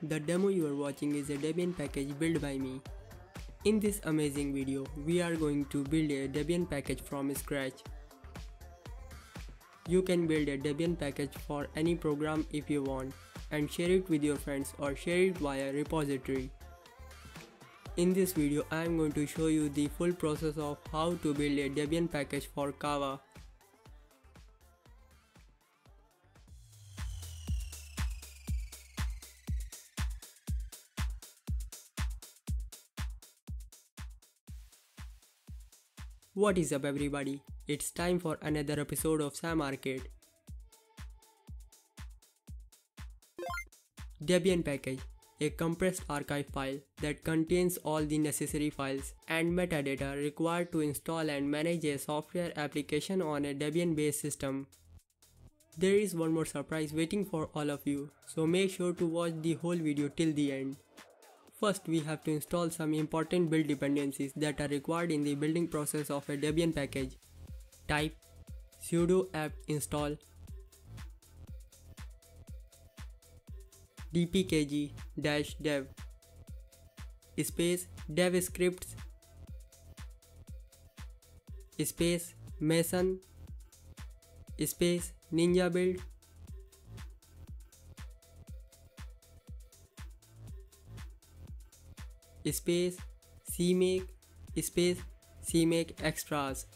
The demo you are watching is a Debian package built by me. In this amazing video, we are going to build a Debian package from scratch. You can build a Debian package for any program if you want and share it with your friends or share it via repository. In this video, I am going to show you the full process of how to build a Debian package for Cava. What is up everybody? It's time for another episode of Sam Arcade. Debian package, a compressed archive file that contains all the necessary files and metadata required to install and manage a software application on a Debian based system. There is one more surprise waiting for all of you, so make sure to watch the whole video till the end. First, we have to install some important build dependencies that are required in the building process of a Debian package. Type sudo apt install dpkg-dev space dev scripts space meson space ninja build space cmake space cmake extras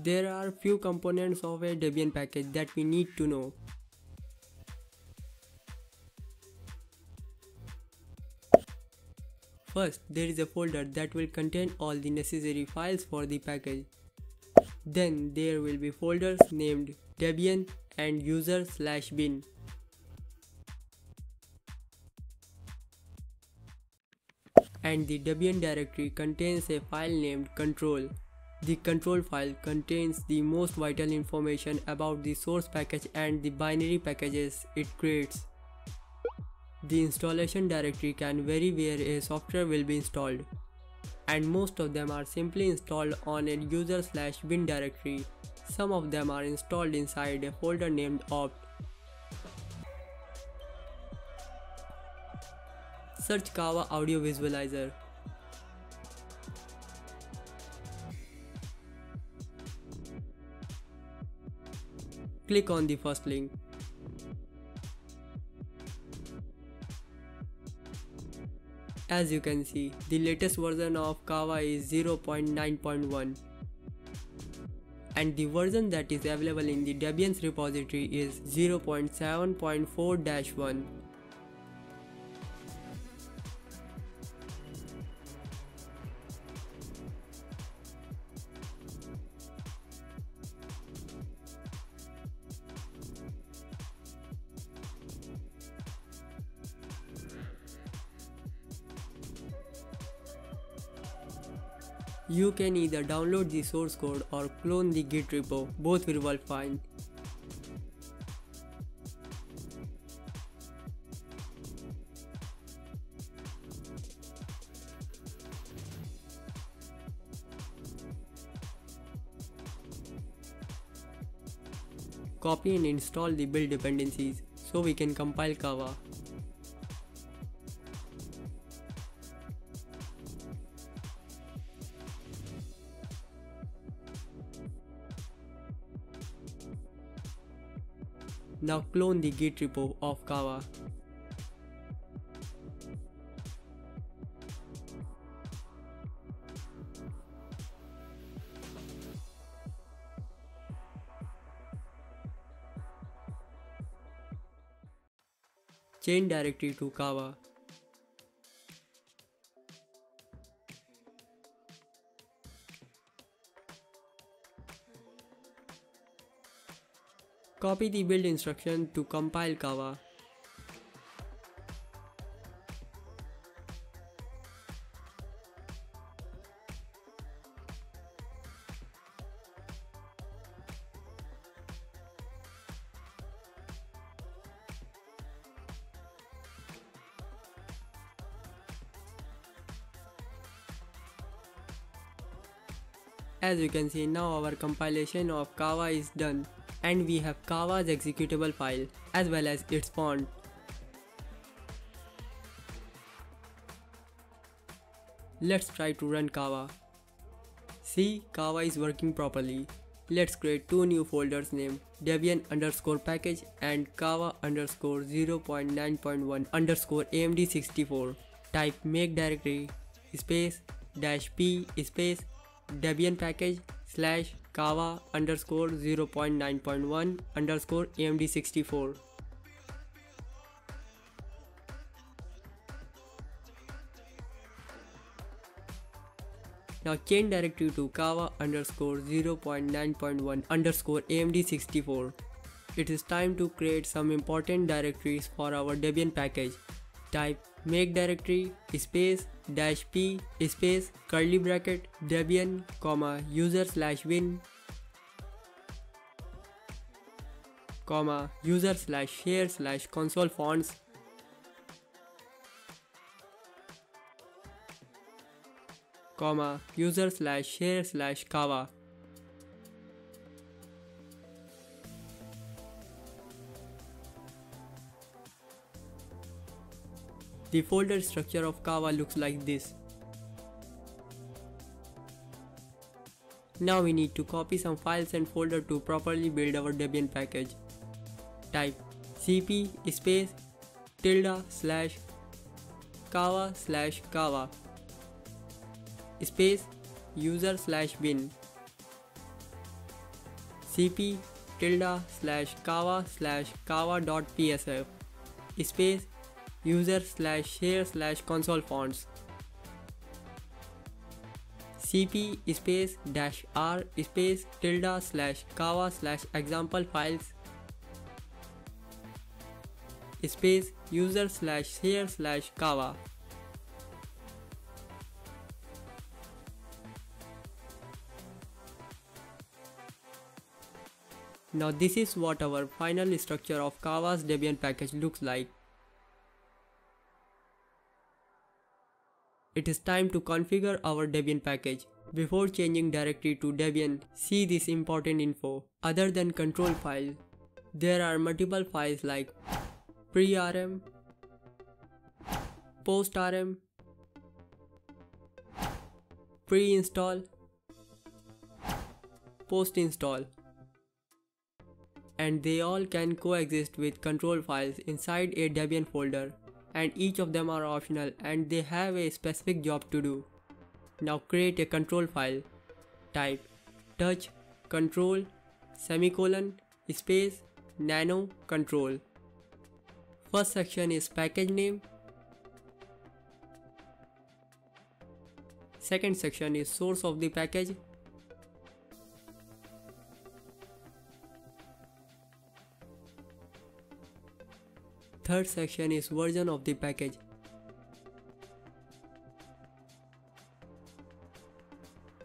There are few components of a Debian package that we need to know. First, there is a folder that will contain all the necessary files for the package. Then there will be folders named Debian and user slash bin. And the Debian directory contains a file named control. The control file contains the most vital information about the source package and the binary packages it creates. The installation directory can vary where a software will be installed, and most of them are simply installed on a user slash bin directory. Some of them are installed inside a folder named opt. Search Cava Audio Visualizer Click on the first link. As you can see, the latest version of Cava is 0.9.1 and the version that is available in the Debian's repository is 0.7.4-1. You can either download the source code or clone the git repo, both will work fine. Copy and install the build dependencies so we can compile Cava. Now clone the git repo of Cava. Change directory to Cava. Copy the build instruction to compile Cava. As you can see now our compilation of Cava is done and we have Cava's executable file as well as its font. Let's try to run Cava. See, Cava is working properly. Let's create two new folders named Debian underscore package and Cava underscore 0.9.1 underscore AMD64. Type make directory space dash p space Debian package slash Cava underscore 0.9.1 underscore AMD64. Now change directory to cava underscore 0.9.1 underscore AMD64. It is time to create some important directories for our Debian package. Type make directory space dash p space curly bracket debian comma user slash win comma user slash share slash console fonts. comma user slash share slash cava The folder structure of Cava looks like this. Now we need to copy some files and folder to properly build our Debian package. Type cp space tilde slash cava slash cava space user slash bin cp tilde slash cava slash cava dot psf space user slash share slash console fonts. Cp space dash r space tilde slash cava slash example files. Space user slash share slash cava Now this is what our final structure of Cava's Debian package looks like. It is time to configure our Debian package. Before changing directory to Debian, see this important info. Other than control file, there are multiple files like pre-rm, post-rm, pre-install, post-install and they all can coexist with control files inside a Debian folder and each of them are optional and they have a specific job to do. Now create a control file. Type touch control semicolon space nano control. First section is package name. Second section is source of the package Third section is version of the package.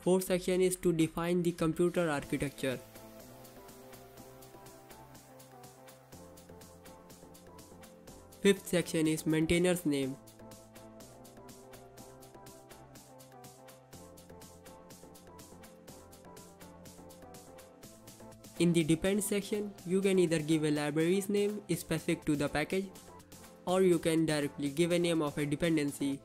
Fourth section is to define the computer architecture. Fifth section is maintainer's name. In the depend section, you can either give a library's name specific to the package or you can directly give a name of a dependency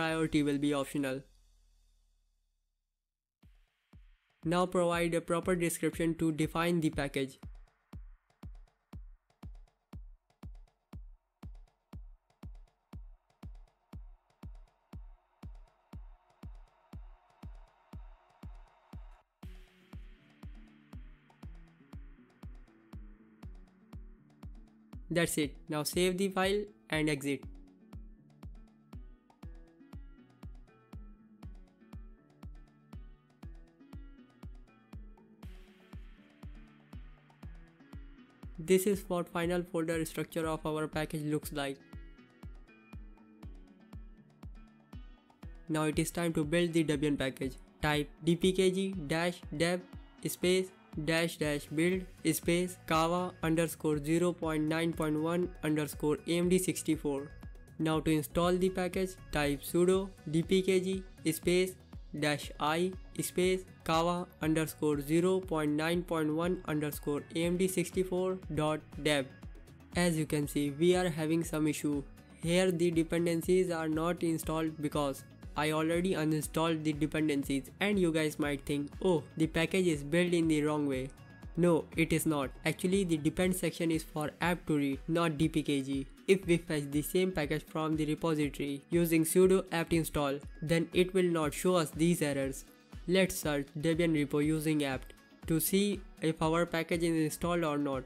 priority will be optional. Now provide a proper description to define the package. That's it. Now save the file and exit. This is what final folder structure of our package looks like. Now it is time to build the Debian package. Type dpkg dash space dash dash build space cava underscore 0.9.1 underscore amd64. Now to install the package type sudo dpkg space dash i space cava underscore 0.9.1 underscore amd64 dot deb. As you can see we are having some issue. Here the dependencies are not installed because I already uninstalled the dependencies and you guys might think oh the package is built in the wrong way. No, it is not. Actually, the depend section is for apt to read, not dpkg. If we fetch the same package from the repository using sudo apt install, then it will not show us these errors. Let's search Debian repo using apt to see if our package is installed or not.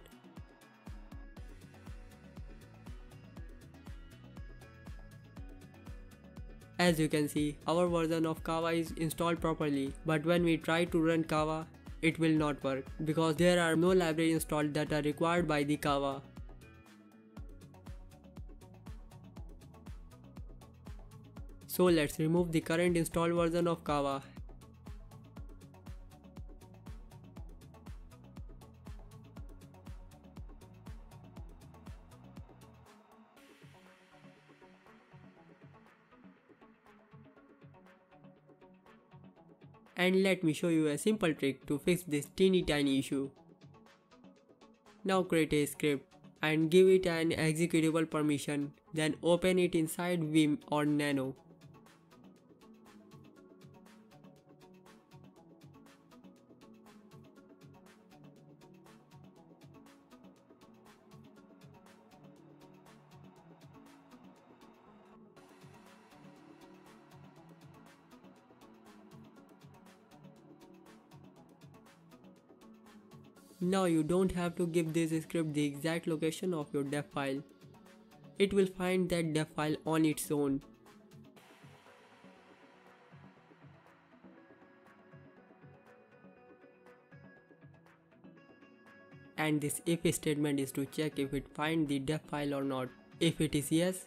As you can see, our version of Cava is installed properly, but when we try to run Cava, it will not work because there are no libraries installed that are required by the Cava. So let's remove the current installed version of Cava and let me show you a simple trick to fix this teeny tiny issue. Now create a script and give it an executable permission then open it inside Vim or Nano. Now you don't have to give this script the exact location of your deb file. It will find that deb file on its own. And this if statement is to check if it find the deb file or not. If it is yes,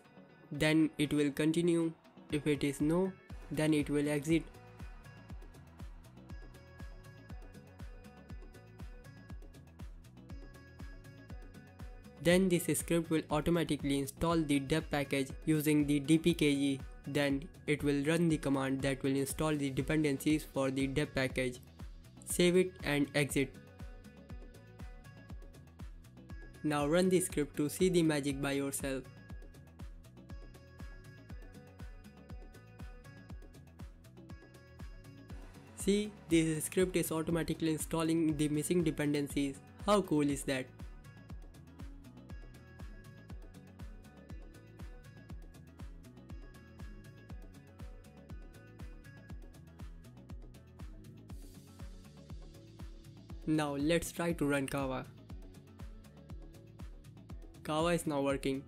then it will continue. If it is no, then it will exit Then this script will automatically install the deb package using the dpkg. Then it will run the command that will install the dependencies for the deb package. Save it and exit. Now run the script to see the magic by yourself. See, this script is automatically installing the missing dependencies. How cool is that? Now let's try to run Cava. Cava is now working.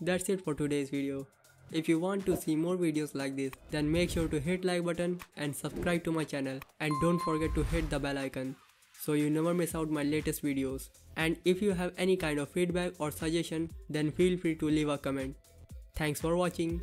That's it for today's video. If you want to see more videos like this, then make sure to hit like button and subscribe to my channel and don't forget to hit the bell icon so you never miss out my latest videos. And if you have any kind of feedback or suggestion, then feel free to leave a comment. Thanks for watching.